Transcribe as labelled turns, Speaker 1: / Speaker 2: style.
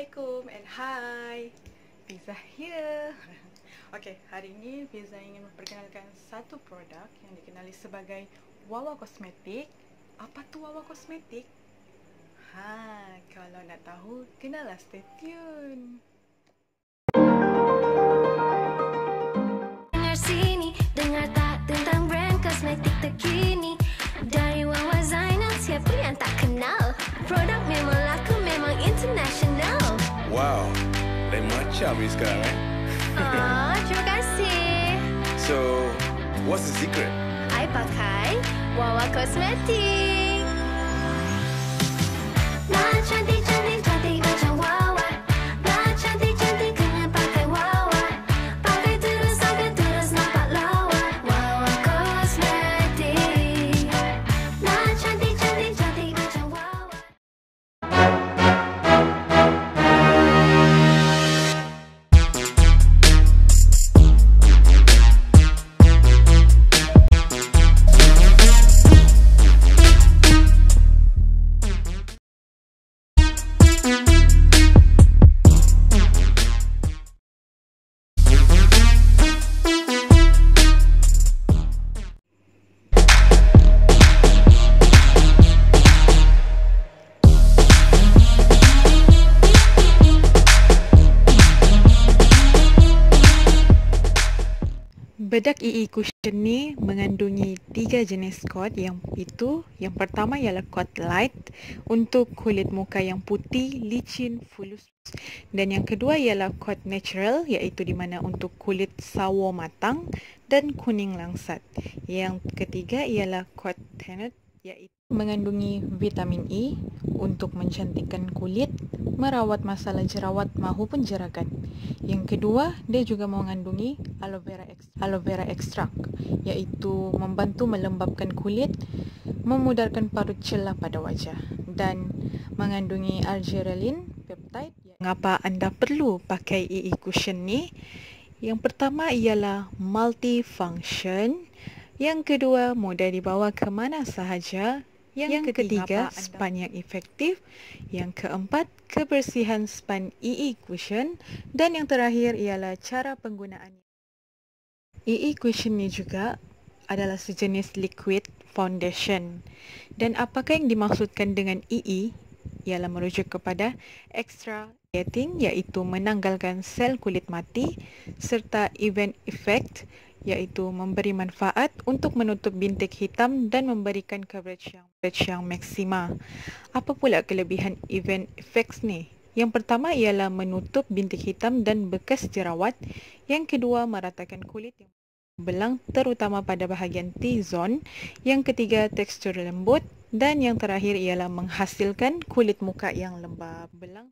Speaker 1: Assalamualaikum and hi. Fiza here. Okay, hari ini Fiza ingin memperkenalkan satu produk yang dikenali sebagai Wawa Kosmetik. Apa tu Wawa Kosmetik? Ha, kalau nak tahu, kenalah stay tune
Speaker 2: Wow, lain macam ni sekarang eh.
Speaker 3: Ah, terima kasih
Speaker 2: So, what's the secret?
Speaker 3: I pakai Wawa Kosmetik Nak
Speaker 1: Bedak EE Cushion ni mengandungi tiga jenis kot. Yang itu yang pertama ialah kot light untuk kulit muka yang putih, licin, fulus. Dan yang kedua ialah kot natural iaitu di mana untuk kulit sawo matang dan kuning langsat. Yang ketiga ialah kot tannate iaitu mengandungi vitamin E untuk mencantikkan kulit, merawat masalah jerawat maupun jeragan. Yang kedua, dia juga mengandungi aloe vera aloe vera extract iaitu membantu melembabkan kulit, memudarkan parut celah pada wajah dan mengandungi arginine peptide. Mengapa anda perlu pakai EE cushion ni? Yang pertama ialah multifunction. Yang kedua, mudah dibawa ke mana sahaja. Yang, yang ketiga, span yang efektif. Yang keempat, kebersihan span EE cushion. Dan yang terakhir ialah cara penggunaannya. EE cushion ni juga adalah sejenis liquid foundation. Dan apakah yang dimaksudkan dengan EE? Ialah merujuk kepada extra lighting iaitu menanggalkan sel kulit mati serta event effect iaitu memberi manfaat untuk menutup bintik hitam dan memberikan coverage yang, coverage yang maksima. Apa pula kelebihan event effects ni? Yang pertama ialah menutup bintik hitam dan bekas jerawat. Yang kedua, meratakan kulit yang belang terutama pada bahagian T-zone. Yang ketiga, tekstur lembut. Dan yang terakhir ialah menghasilkan kulit muka yang lembab. Belang